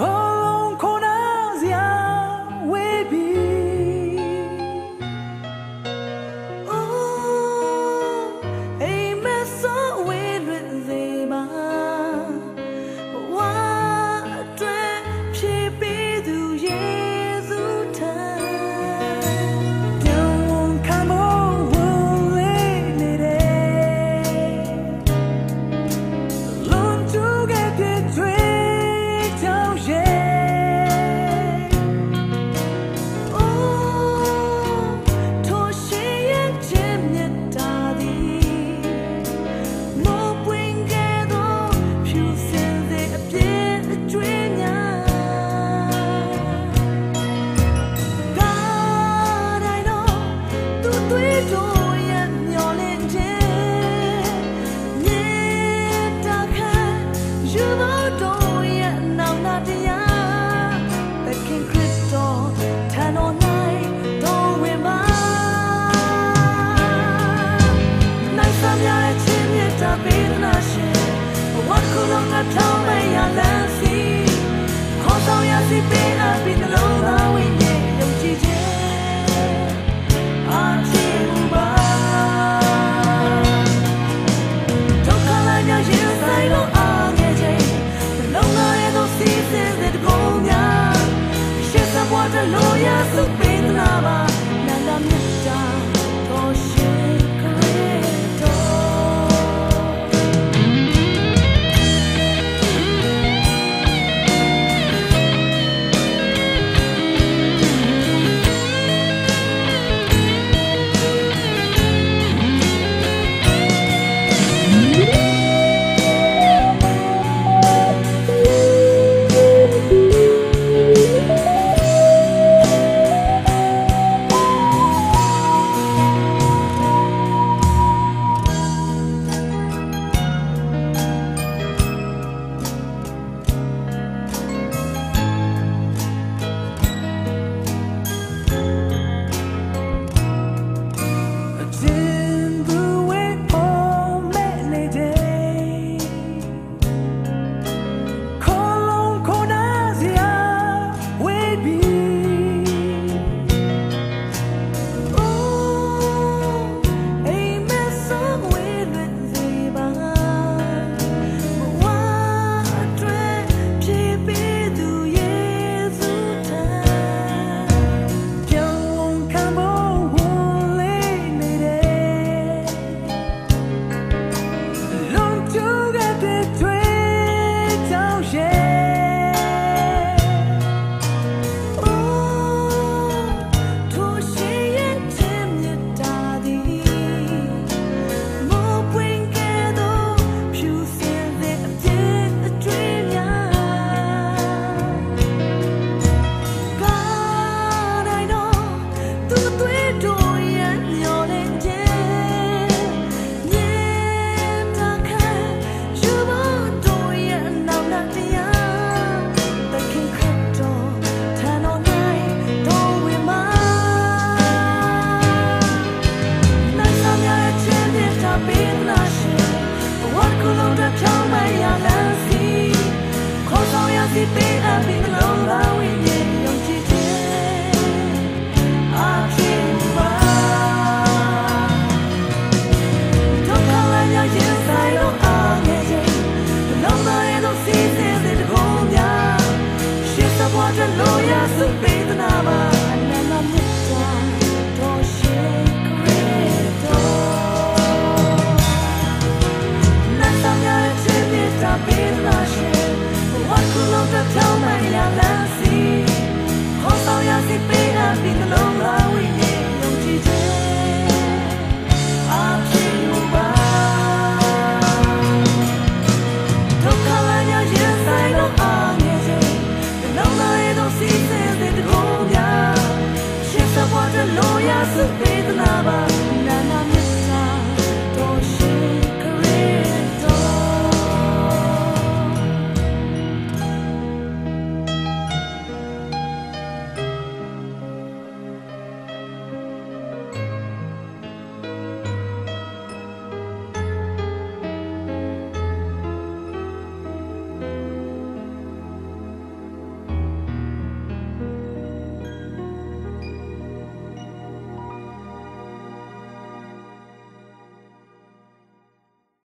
Pour recipe I've been alone. doesn't